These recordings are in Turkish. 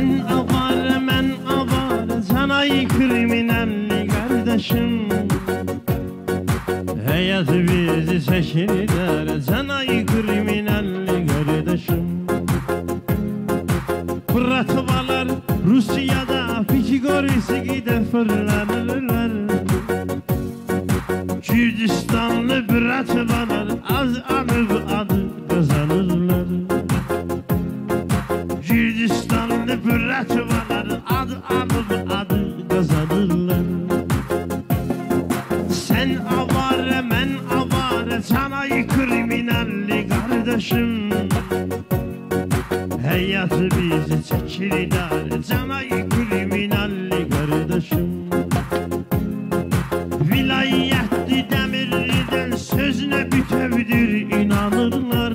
Sen avare ben avare Sanayi kriminalli kardeşim. Hayat bizi seçilir Sanayi kriminalli kardeşim. Fırlatmalar Rusya'da Fiçigorisi gide fırlanırlar. Kürdistanlı bıratmalar Kürdistanlı bıratmalar Az alıp adı kazanırlar Sen avare men avare Sanayi kriminalli kardeşim. Hayat bizi çekirdar Sanayi kriminalli kardeşim. Vilayetli demirden sözüne bütevdir inanırlar.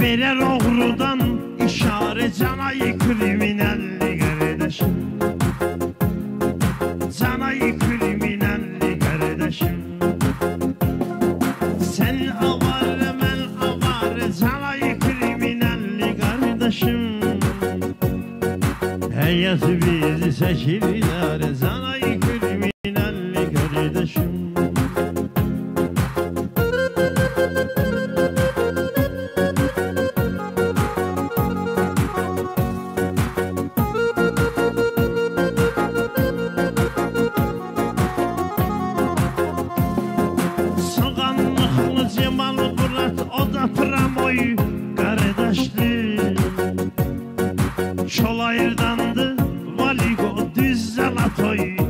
Verer oğrudan Sanayi kriminalli kardeşim Sanayi kriminalli kardeşim Sen avare ben avare Sanayi kriminalli kardeşim. Hayat bizi seçilir Sanayi hoy